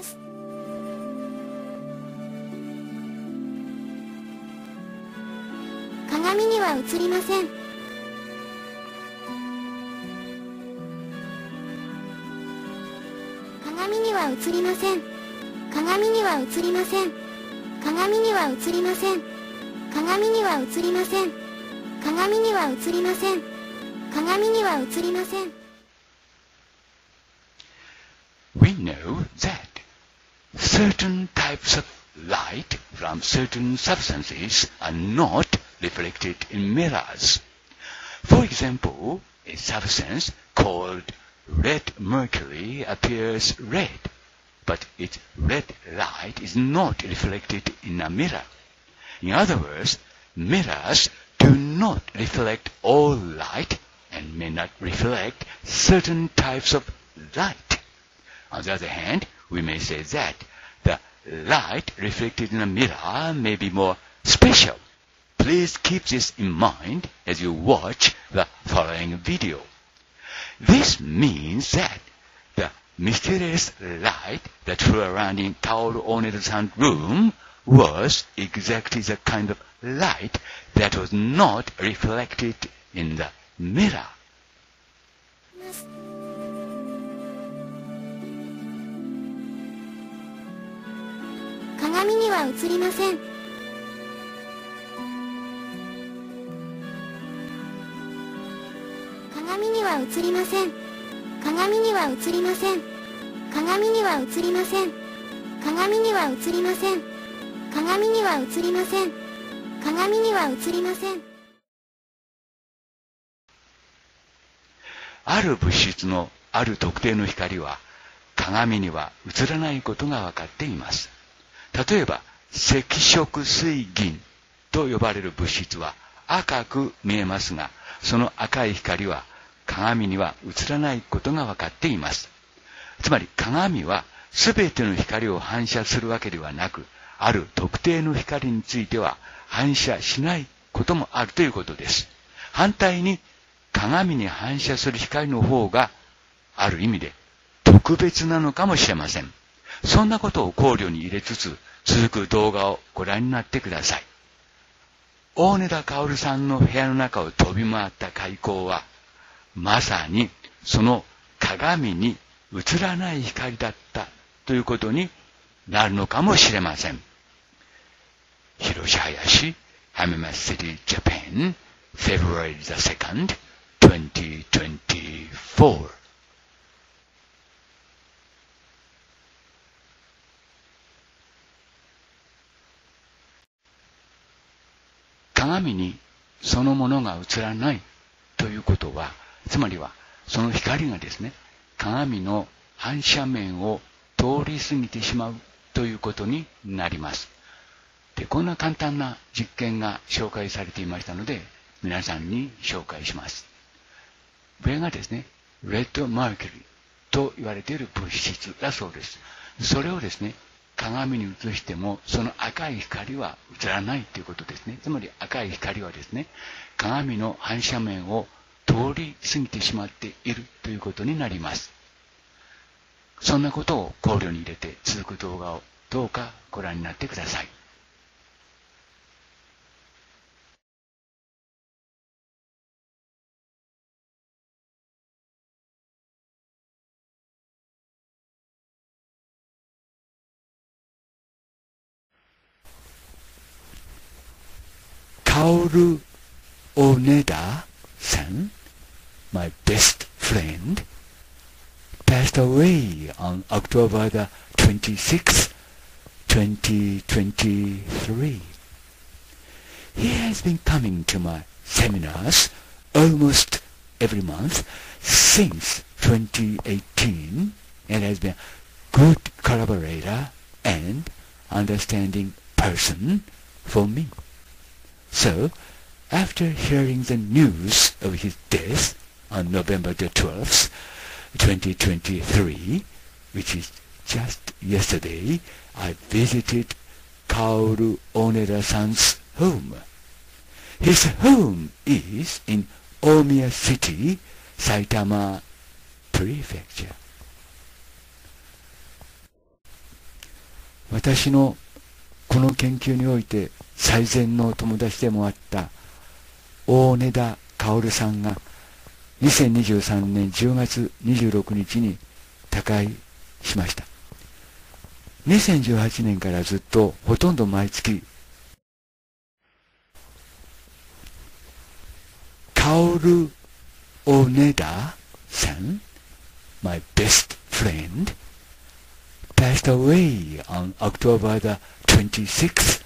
ます。鏡には映りません。鏡には映りません。鏡には映りません。鏡には映りません。鏡には映りません。鏡には映りません。鏡には映りません。We know that certain types of light from certain substances are not reflected in mirrors. For example, a substance called red mercury appears red, but its red light is not reflected in a mirror. In other words, mirrors do not reflect all light and may not reflect certain types of light. On the other hand, we may say that light reflected in a mirror may be more special. Please keep this in mind as you watch the following video. This means that the mysterious light that flew around in Taoru Oneda-san's room was exactly the kind of light that was not reflected in the mirror. 鏡には映りません。鏡には映りません。鏡には映りません。鏡には映りません。鏡には映りません。鏡には映りません。鏡には映りません。ある物質のある特定の光は鏡には映らないことが分かっています。例えば赤色水銀と呼ばれる物質は赤く見えますが、その赤い光は鏡には映らないことが分かっています。つまり鏡は全ての光を反射するわけではなく、ある特定の光については反射しないこともあるということです。反対に鏡に反射する光の方がある意味で特別なのかもしれません。そんなことを考慮に入れつつ、続く動画をご覧になってください。大根田薫さんの部屋の中を飛び回った開口は、まさにその鏡に映らない光だったということになるのかもしれません。広し林、ハミマシティ、ジャパン、February the 2nd, 2024鏡にそのものが映らないということは、つまりはその光がですね、鏡の反射面を通り過ぎてしまうということになります。で、こんな簡単な実験が紹介されていましたので、皆さんに紹介します。これがですね、レッドマーキュリーと言われている物質だそうです。それをですね、鏡に映してもその赤い光は映らないということですね。つまり赤い光はですね、鏡の反射面を通り過ぎてしまっているということになります。そんなことを考慮に入れて続く動画をどうかご覧になってください。Oneda-san, my best friend, passed away on October the 26th, 2023. He has been coming to my seminars almost every month since 2018 and has been a good collaborator and understanding person for me. So, after hearing the news of his death on November the 12th, 2023, which is just yesterday, I visited Kaoru Oneda-san's home. His home is in Omiya City, Saitama Prefecture. 私のこの研究において最善の友達でもあった 大根田薫さんが2023年10月26日に他界しました。2018年からずっとほとんど毎月、薫大根田さん、my best friend, passed away on October the 26th,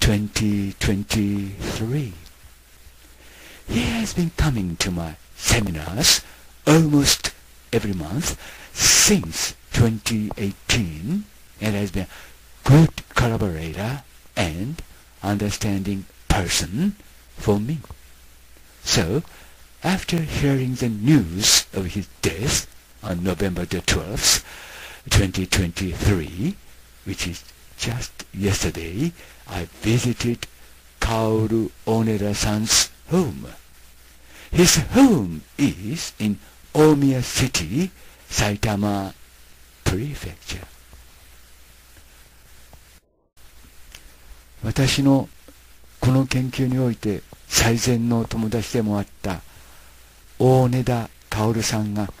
2023. He has been coming to my seminars almost every month since 2018 and has been a good collaborator and understanding person for me. So, after hearing the news of his death on November the 12th, 2023, which is just yesterday, I visited Kaoru Onera-san's home. His home is in Omiya City, Saitama Prefecture. 私のこの研究において最善の友達でもあった大根田薫さんが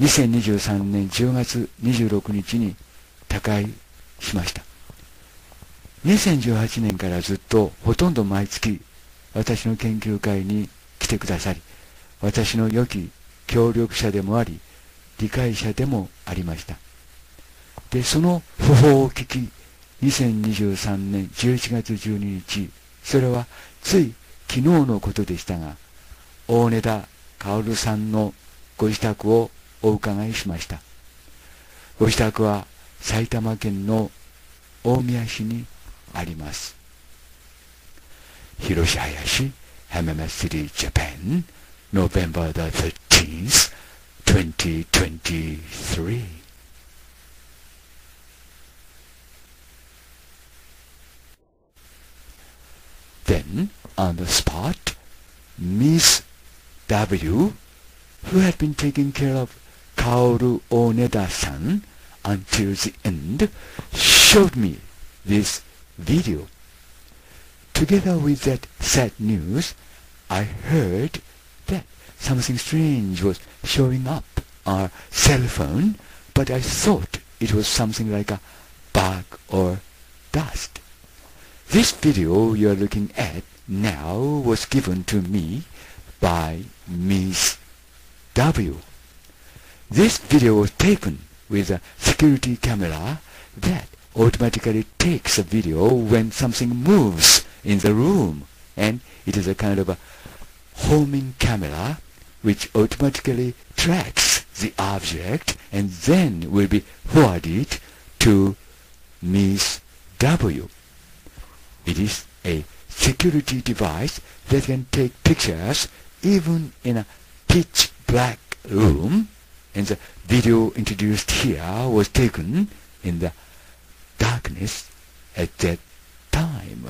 2023年10月26日に他界しました。2018年からずっとほとんど毎月私の研究会に来てくださり、私の良き協力者でもあり、理解者でもありました。で、その訃報を聞き、2023年11月12日、それはつい昨日のことでしたが、大根田薫さんのご自宅をお伺いしました。ご自宅は埼玉県の大宮市にあります。Hiroshi Hayashi, MMS City, Japan, November the 13th, 2023. Then, on the spot, Miss W, who had been taking care of Kaoru Oneda-san until the end, showed me this video Together with that sad news, I heard that something strange was showing up our cell phone, but I thought it was something like a bug or dust. This video you're looking at now was given to me by Miss W. This video was taken with a security camera that automatically takes a video when something moves in the room and it is a kind of a homing camera which automatically tracks the object and then will be forwarded to Miss W. It is a security device that can take pictures even in a pitch black room and the video introduced here was taken in the darkness at that time.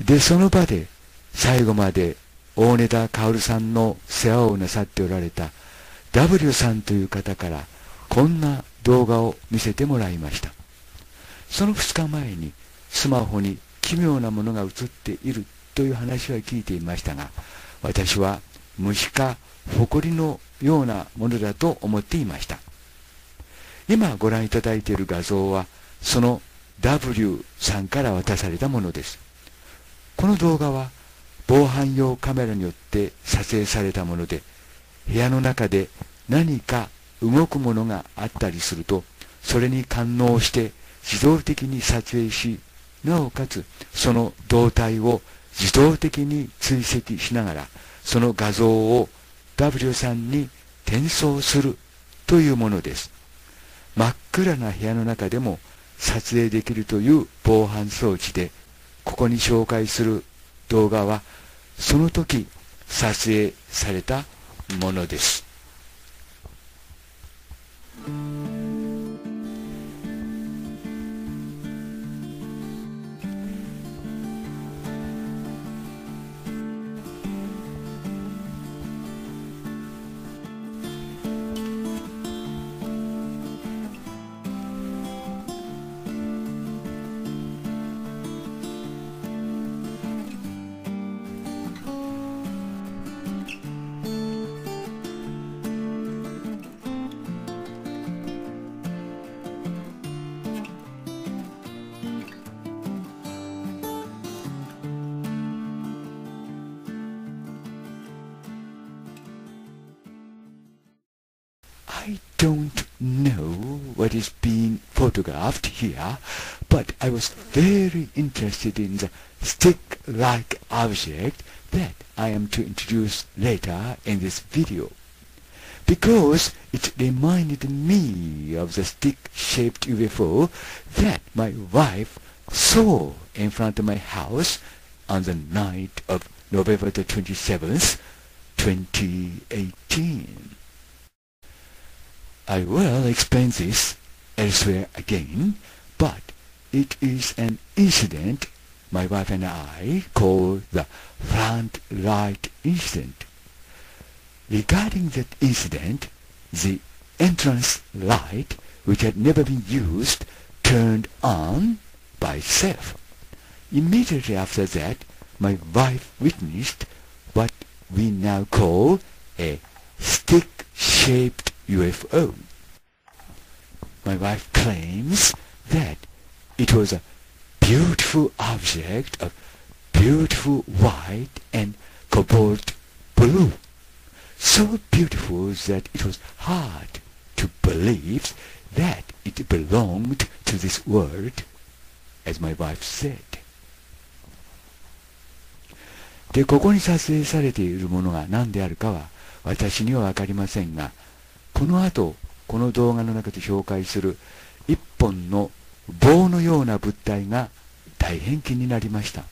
で、その場で最後まで大根田薫さんの世話をなさっておられた W さんという方からこんな動画を見せてもらいました。その2日前にスマホに奇妙なものが映っているという話は聞いていましたが私は虫か埃のようなものだと思っていました今ご覧いただいている画像はその W さんから渡されたものですこの動画は防犯用カメラによって撮影されたもので部屋の中で何か動くものがあったりするとそれに感応して自動的に撮影し、なおかつその動体を自動的に追跡しながら、その画像を W さんに転送するというものです。真っ暗な部屋の中でも撮影できるという防犯装置で、ここに紹介する動画は、その時撮影されたものです。What is being photographed here, but I was very interested in the stick-like object that I am to introduce later in this video. Because it reminded me of the stick-shaped UFO that my wife saw in front of my house on the night of November the 27th, 2018. I will explain this elsewhere again, but it is an incident my wife and I call the front light incident. Regarding that incident, the entrance light, which had never been used, turned on by itself. Immediately after that, my wife witnessed what we now call a stick-shaped UFO. My wife claims that it was a beautiful object of beautiful white and cobalt blue. So beautiful that it was hard to believe that it belonged to this world, as my wife said. で、ここに撮影されているものが何であるかは私にはわかりませんが、 この後、この動画の中で紹介する一本の棒のような物体が大変気になりました。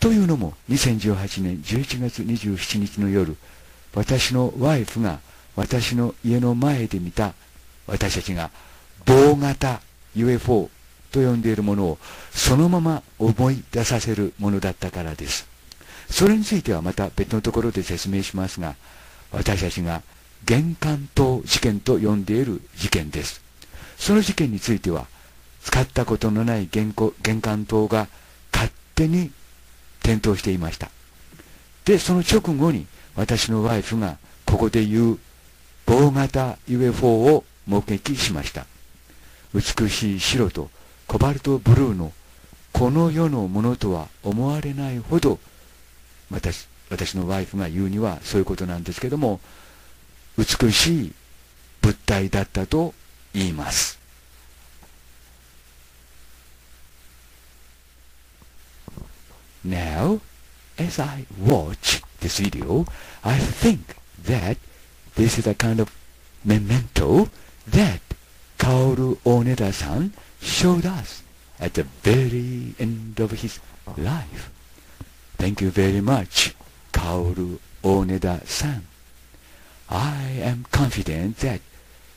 というのも、2018年11月27日の夜、私のワイフが私の家の前で見た私たちが棒型 UFO と呼んでいるものをそのまま思い出させるものだったからです。それについてはまた別のところで説明しますが、私たちが玄関島事件と呼んでいる事件です。その事件については、使ったことのない玄関灯が勝手に点灯していました。で、その直後に私のワイフがここで言う棒型 UFO を目撃しました。美しい白とコバルトブルーのこの世のものとは思われないほど私私のワイフが言うにはそういうことなんですけども美しい物体だったと言います。Now, as I watch this video, I think that this is a kind of memento that Kaoru Oneda-san showed us at the very end of his life. Thank you very much, Kaoru Oneda-san. I am confident that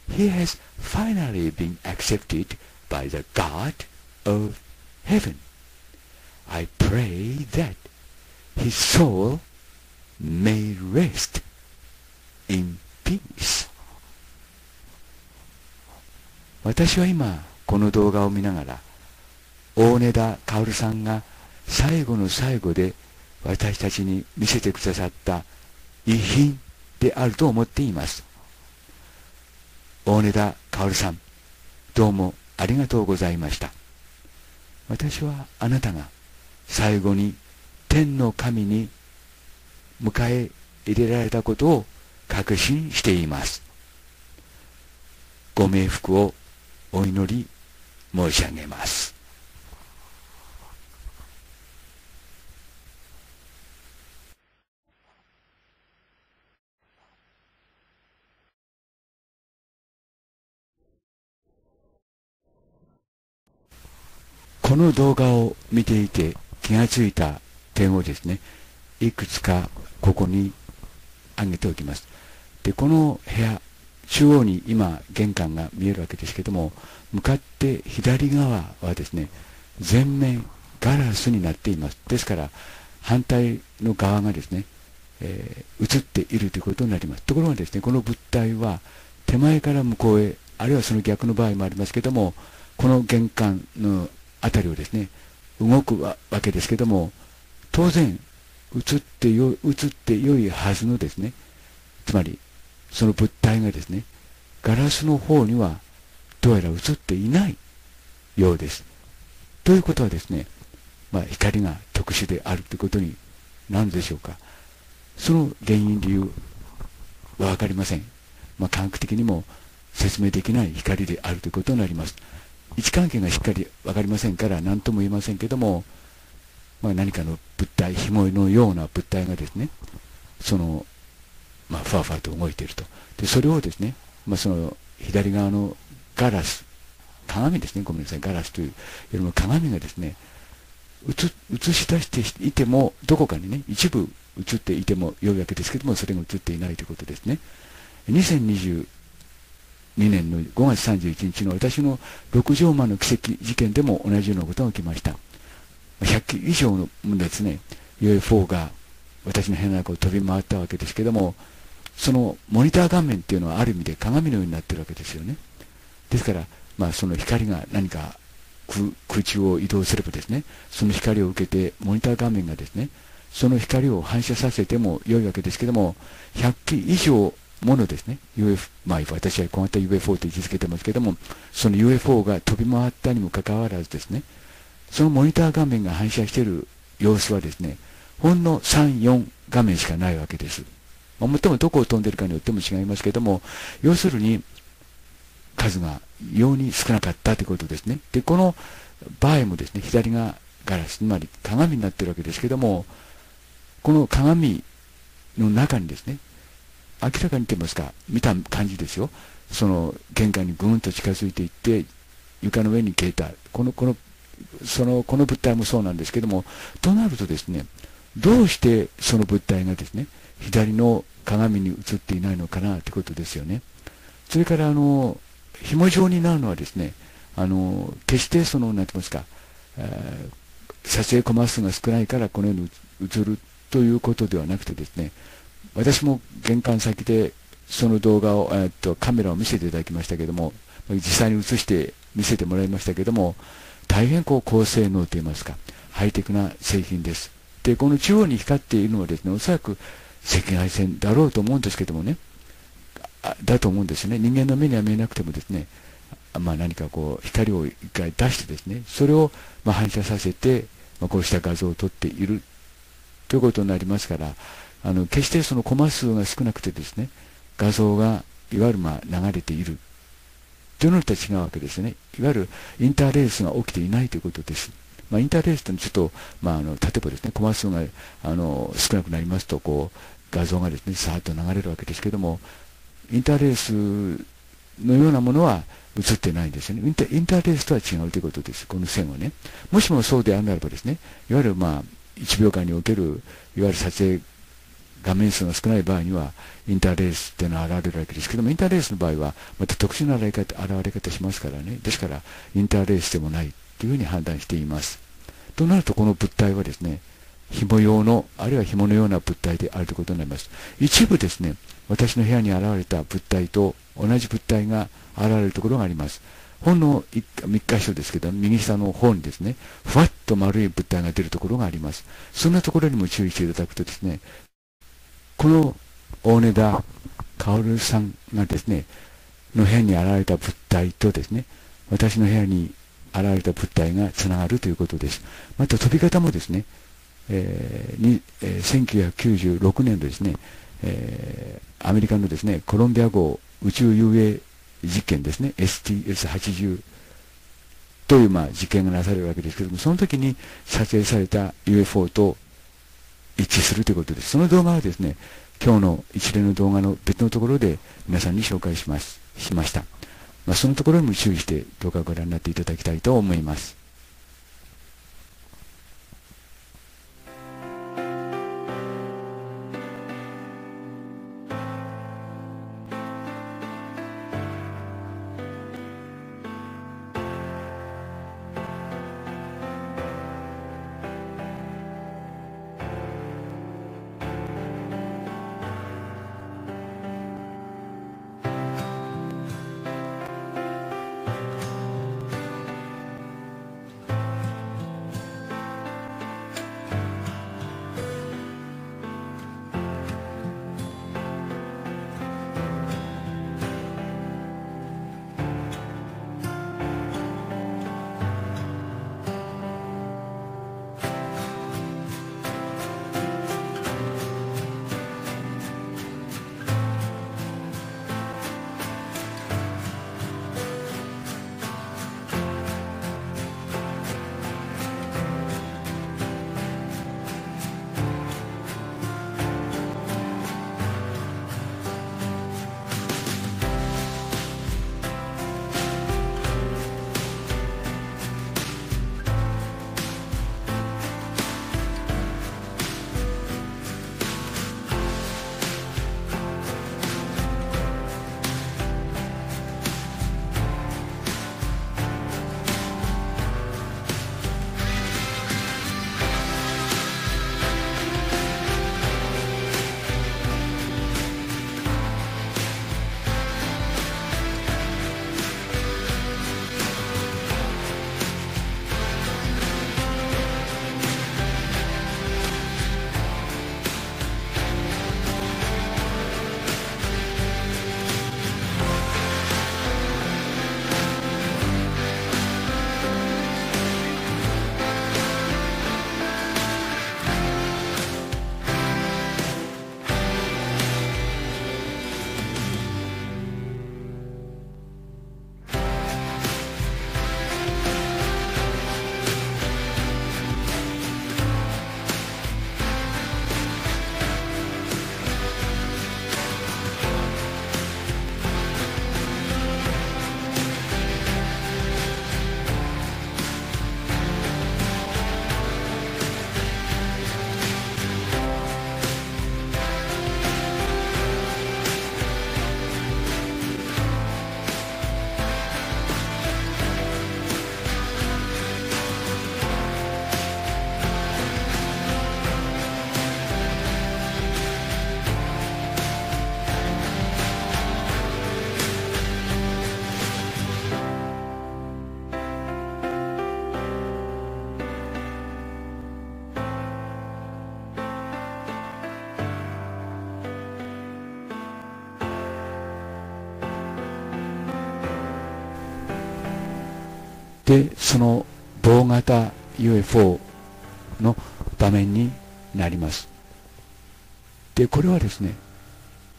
he has finally been accepted by the God of heaven. I pray that his soul may rest in peace. 私は今この動画を見ながら大根田薫さんが最後の最後で私たちに見せてくださった遺品であると思っています。大根田薫さん、どうもありがとうございました。私はあなたが最後に天の神に迎え入れられたことを確信しています。ご冥福をお祈り申し上げます。この動画を見ていて気がついた点をですね、いくつかここに挙げておきます。で、この部屋、中央に今玄関が見えるわけですけども、向かって左側はですね、全面ガラスになっています。ですから、反対の側がですね、えー、映っているということになります。ところがですね、この物体は手前から向こうへ、あるいはその逆の場合もありますけども、この玄関の辺りをですね、動くわけですけども、当然、映ってよ、映って良いはずのですね、つまり、その物体がですね、ガラスの方には、どうやら映っていないようです。ということはですね、まあ、光が特殊であるということになるでしょうか。その原因理由はわかりません。まあ、科学的にも説明できない光であるということになります。位置関係がしっかり分かりませんから何とも言えませんけども、まあ、何かの物体、紐のような物体がですね、その、まあ、ふわふわと動いていると。で、それをですね、まあ、その左側のガラス、鏡ですね、ごめんなさい、ガラスというよりも鏡がですね、映し出していても、どこかにね、一部映っていても良いわけですけども、それが映っていないということですね。2年の5月31日の私の六条間の奇跡事件でも同じようなことが起きました。100機以上のですね、UFO が私の部屋の中を飛び回ったわけですけども、そのモニター画面っていうのはある意味で鏡のようになってるわけですよね。ですから、まあ、その光が何か空中を移動すればですね、その光を受けてモニター画面がですね、その光を反射させても良いわけですけども、100機以上ものですね、UFO、まあ、私は小型 UFO と位置づけてますけども、その UFO が飛び回ったにもかかわらずですね、そのモニター画面が反射している様子はですね、ほんの3、4画面しかないわけです。まあ、もっともどこを飛んでるかによっても違いますけども、要するに数が異様に少なかったということですね。で、この場合もですね、左がガラス、つまり鏡になっているわけですけども、この鏡の中にですね、明らかに言ってますか、見た感じですよ。その玄関にぐんと近づいていって、床の上に消えた。この、この、その、この物体もそうなんですけども、となるとですね、どうしてその物体がですね、左の鏡に映っていないのかなということですよね。それから、あの、紐状になるのはですね、あの、決してその、なんて言いますか、えー、撮影コマ数が少ないからこのように映るということではなくてですね、私も玄関先でその動画を、え、っとカメラを見せていただきましたけども、実際に映して見せてもらいましたけども、大変こう高性能といいますか、ハイテクな製品です。で、この中央に光っているのはですね、おそらく赤外線だろうと思うんですけどもね、だと思うんですよね。人間の目には見えなくてもですね、まあ、何かこう光を一回出してですね、それをま反射させて、ま、こうした画像を撮っているということになりますから、あの決してそのコマ数が少なくてですね、画像がいわゆるま流れているというのとは違うわけですね。いわゆるインターレースが起きていないということです。まあ、インターレースというのはちょっと、まあ、あの例えばですね、コマ数があの少なくなりますと、こう画像がですね、さーっと流れるわけですけども、インターレースのようなものは映ってないんですよね。インターレースとは違うということです。この線はね。もしもそうであるならばですね、いわゆるまあ、1秒間における、いわゆる撮影画面数が少ない場合には、インターレースっていうのは現れるわけですけども、インターレースの場合は、また特殊な現れ方現れ方しますからね。ですから、インターレースでもないというふうに判断しています。となると、この物体はですね、紐用の、あるいは紐のような物体であるということになります。一部ですね、私の部屋に現れた物体と同じ物体が現れるところがあります。ほんの3日所ですけど、右下の方にですね、ふわっと丸い物体が出るところがあります。そんなところにも注意していただくとですね、この大根田薫さんがですね、の部屋に現れた物体とですね、私の部屋に現れた物体がつながるということです。また飛び方もですね、えーにえ、1996年度ですね、えー、アメリカのですね、コロンビア号宇宙遊泳実験ですね、STS-80 という、まあ、実験がなされるわけですけども、その時に撮影された UFO と一致するということです。その動画はですね、今日の一連の動画の別のところで皆さんに紹介します、しました。まあ、そのところにも注意して動画をご覧になっていただきたいと思います。その棒型 UFO の場面になります。でこれはですね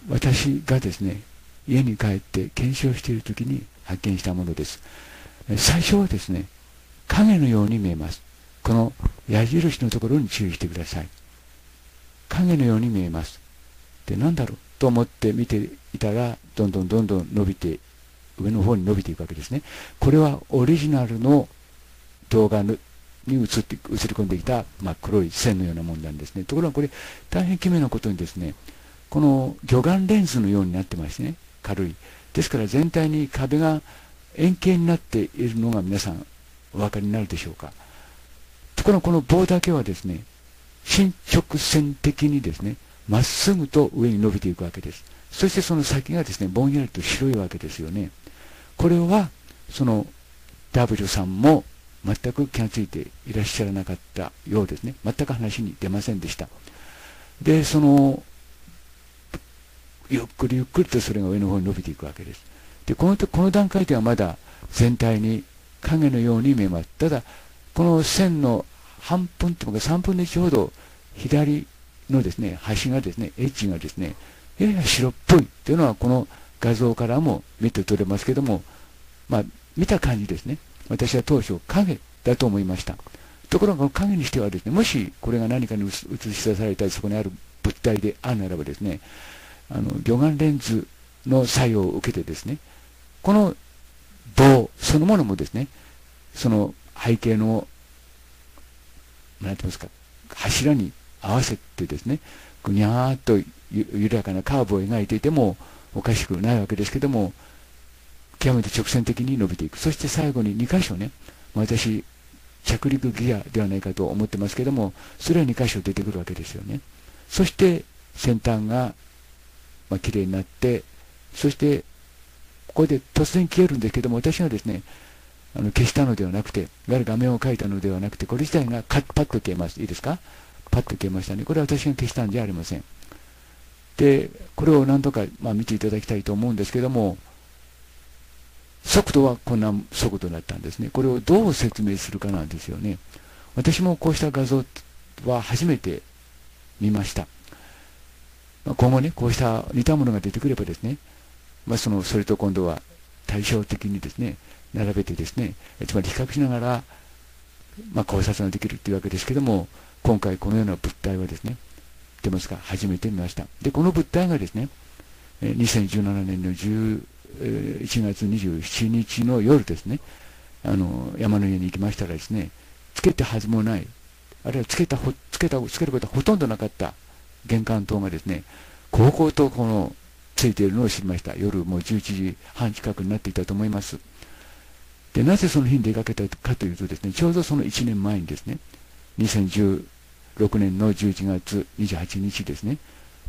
私がですね家に帰って検証している時に発見したものです。最初はですね影のように見えます。この矢印のところに注意してください。影のように見えます。で何だろう？と思って見ていたらどんどんどんどん伸びて上の方に伸びていくわけですね。これはオリジナルの動画に映って映り込んでいた、まあ、黒い線のようなものなんですね。ところがこれ大変奇妙なことにですねこの魚眼レンズのようになってましてね。軽い。ですから全体に壁が円形になっているのが皆さんお分かりになるでしょうか。ところがこの棒だけはですね伸直線的にですねまっすぐと上に伸びていくわけです。そしてその先がですねぼんやりと白いわけですよね。これはその W さんも全く気がついていらっしゃらなかったようですね。全く話に出ませんでした。でそのゆっくりゆっくりとそれが上の方に伸びていくわけです。でこのこの段階ではまだ全体に影のように見えます。ただこの線の半分というか3分の1ほど左のですね端がですねエッジがですねやや白っぽいというのはこの画像からも見て取れますけどもまあ見た感じですね。私は当初影だと思いました。ところが影にしてはですねもしこれが何かに映し出されたりそこにある物体であるならばですねあの魚眼レンズの作用を受けてですねこの棒そのものもですねその背景の何て言いますか柱に合わせてですねぐにゃーっと緩やかなカーブを描いていてもおかしくないわけですけども極めて直線的に伸びていく。そして最後に2箇所ね私着陸ギアではないかと思ってますけどもそれは2箇所出てくるわけですよね。そして先端が、まあ、綺麗になってそしてここで突然消えるんですけども私がですねあの消したのではなくていわゆる画面を描いたのではなくてこれ自体がパッと消えます。いいですか？パッと消えましたね。これは私が消したんじゃありません。でこれを何とか、まあ、見ていただきたいと思うんですけども速度はこんな速度だったんですね。これをどう説明するかなんですよね。私もこうした画像は初めて見ました。今後ね、こうした似たものが出てくればですね、まあ、そのそれと今度は対照的にですね、並べてですね、つまり比較しながら、まあ、考察ができるというわけですけども、今回このような物体はですね、出ますか、初めて見ました。で、この物体がですね、2017年の10 1月27日の夜ですね、あの山の家に行きましたらですね、つけたはずもない、あるいはつけたほつけたつけることはほとんどなかった玄関灯がですね、こうこうとこのついているのを知りました。夜もう11時半近くになっていたと思います。で、なぜその日に出かけたかというとですね、ちょうどその1年前にですね、2016年の11月28日ですね、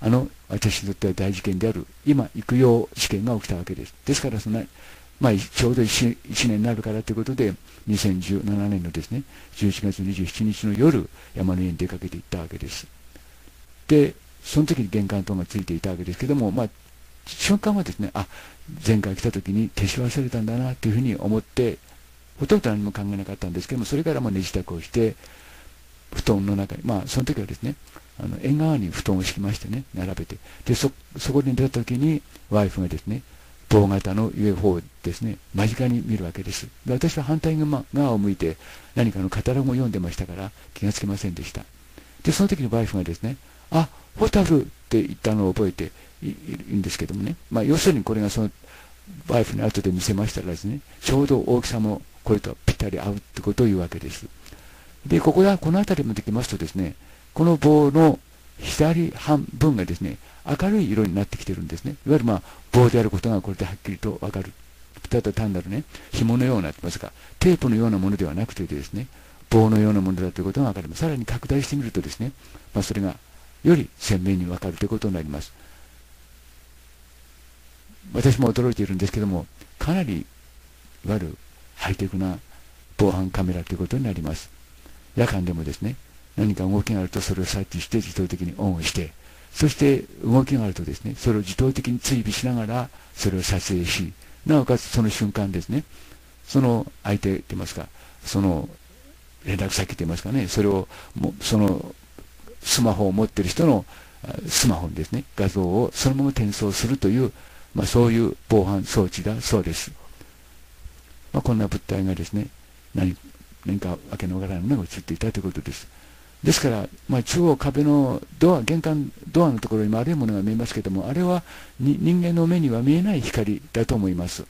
あの私にとっては大事件である。今育養試験が起きたわけです。ですからその、まあ、ちょうど 1, 1年になるからということで2017年のですね11月27日の夜山の家に出かけていったわけです。でその時に玄関灯がついていたわけですけどもまあ瞬間はですねあ前回来た時に消し忘れたんだなというふうに思ってほとんど何も考えなかったんですけどもそれからも寝支度をして布団の中にまあその時はですねあの縁側に布団を敷きましてね、並べて。で、そ、そこに出た時に、ワイフがですね、棒型の UFO ですね、間近に見るわけです。で私は反対側を向いて、何かのカタログを読んでましたから、気がつきませんでした。で、その時にワイフがですね、あ、ホタルって言ったのを覚えているんですけどもね、まあ、要するにこれがその、ワイフに後で見せましたらですね、ちょうど大きさもこれとぴったり合うってことを言うわけです。で、ここは、この辺りまで来ますとですね、この棒の左半分がですね、明るい色になってきてるんですね。いわゆるまあ棒であることがこれではっきりとわかる。ただ単なるね、紐のような、ますか、テープのようなものではなくてですね、棒のようなものだということがわかります。さらに拡大してみるとですね、まあ、それがより鮮明にわかるということになります。私も驚いているんですけども、かなり、いわゆるハイテクな防犯カメラということになります。夜間でもですね、何か動きがあるとそれを察知して自動的にオンをして、そして動きがあるとですね、それを自動的に追尾しながらそれを撮影し、なおかつその瞬間ですね、その相手といいますか、その連絡先と言いますかね、それをも、そのスマホを持ってる人のスマホにですね、画像をそのまま転送するという、まあ、そういう防犯装置だそうです。まあ、こんな物体がですね、何何かわけのからいものが映っていたということです。ですから、まあ、中央壁のドア、玄関ドアのところに丸いものが見えますけども、あれは人間の目には見えない光だと思います。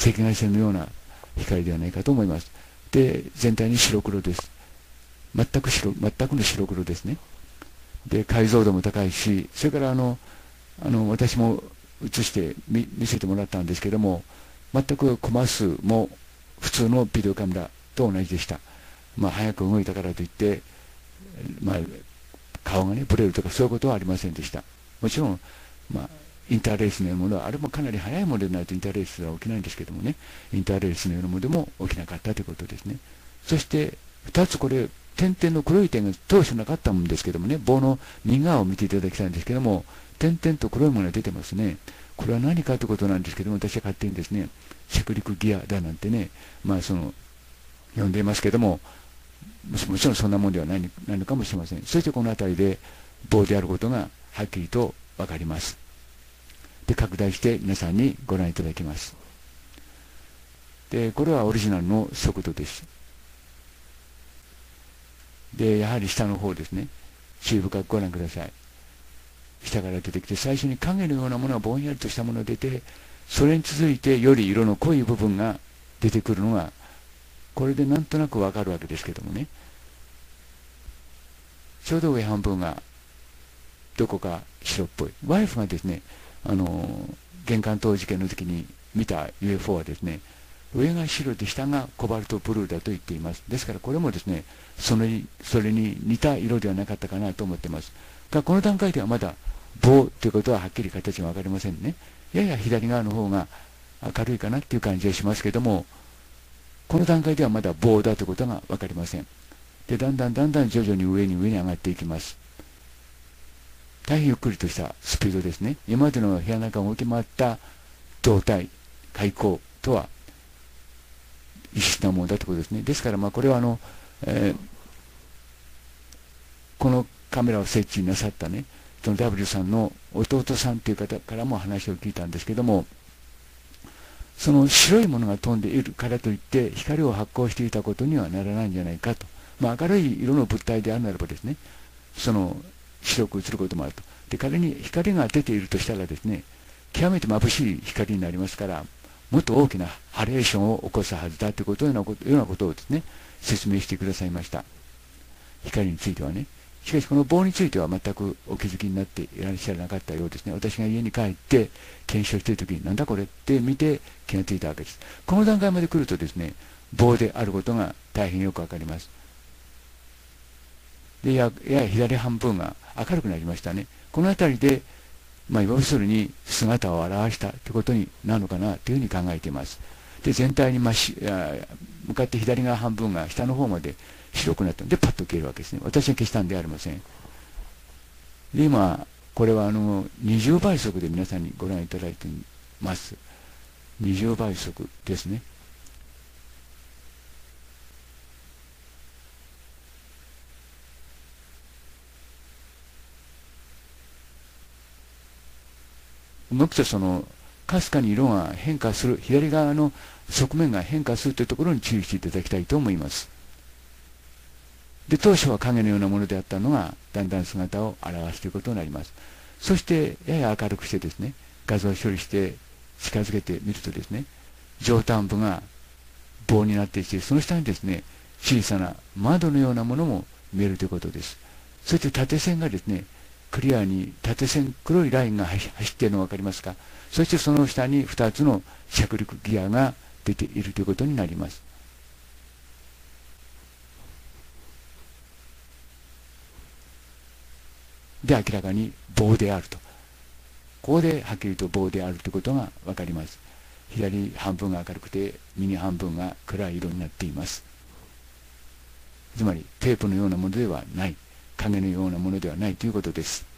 赤外線のような光ではないかと思います。で、全体に白黒です。全く白、全くの白黒ですね。で、解像度も高いし、それからあの、あの、私も映して見せてもらったんですけども、全くコマ数も普通のビデオカメラと同じでした。まあ、早く動いたからといって、まあ、顔がね、ブレるとかそういうことはありませんでした。もちろん、まあ、インターレースのようなものは、あれもかなり速いものでないとインターレースは起きないんですけどもね、インターレースのようなものでも起きなかったということですね。そして、2つこれ、点々の黒い点が当初なかったんですけどもね、棒の右側を見ていただきたいんですけども、点々と黒いものが出てますね。これは何かということなんですけども、私は勝手にですね、着陸ギアだなんてね、まあその、呼んでいますけども、もちろんそんなもんではないのかもしれません。そしてこの辺りで棒であることがはっきりと分かります。で、拡大して皆さんにご覧いただきます。で、これはオリジナルの速度です。で、やはり下の方ですね。注意深くご覧ください。下から出てきて、最初に影のようなものがぼんやりとしたものが出て、それに続いてより色の濃い部分が出てくるのが、これでなんとなくわかるわけですけどもね。ちょうど上半分がどこか白っぽい。ワイフがですね、あの、玄関等事件の時に見た UFO はですね、上が白で下がコバルトブルーだと言っています。ですからこれもですね、それにそれに似た色ではなかったかなと思っています。が、この段階ではまだ棒ということははっきり形が分かりませんね。やや左側の方が明るいかなっていう感じはしますけども、この段階ではまだ棒だということが分かりません。で、だんだんだんだん徐々に上に上に上がっていきます。大変ゆっくりとしたスピードですね。今までの部屋の中を動き回った胴体、開口とは異質なものだということですね。ですから、まあ、これはあの、えー、このカメラを設置なさったね、その W さんの弟さんという方からも話を聞いたんですけども、その白いものが飛んでいるからといって光を発光していたことにはならないんじゃないかと。まあ、明るい色の物体であるならばですね、その白く映ることもあると。で、仮に光が出ているとしたらですね、極めて眩しい光になりますから、もっと大きなハレーションを起こすはずだということようなことようなことをですね、説明してくださいました。光についてはね。しかしこの棒については全くお気づきになっていらっしゃらなかったようですね。私が家に帰って検証しているときになんだこれって見て気がついたわけです。この段階まで来るとですね、棒であることが大変よくわかります。でやや左半分が明るくなりましたね。この辺りで、まあ、要するに姿を現したということになるのかなというふうに考えています。で、全体に真し向かって左側半分が下の方まで白くなったので、パッと消えるわけですね。私が消したんではありません。で、今、これはあの20倍速で皆さんにご覧いただいています。20倍速ですね。もっとその、かすかに色が変化する、左側の側面が変化するというところに注意していただきたいと思います。で、当初は影のようなものであったのが、だんだん姿を現すということになります。そして、やや明るくしてですね、画像処理して近づけてみるとですね、上端部が棒になっていて、その下にですね、小さな窓のようなものも見えるということです。そして縦線がですね、クリアに縦線、黒いラインが走っているの分かりますかそしてその下に2つの着陸ギアが出ているということになります。で、明らかに棒であると。ここではっきりと棒であるということが分かります。左半分が明るくて、右半分が暗い色になっています。つまり、テープのようなものではない。影のようなものではないということです。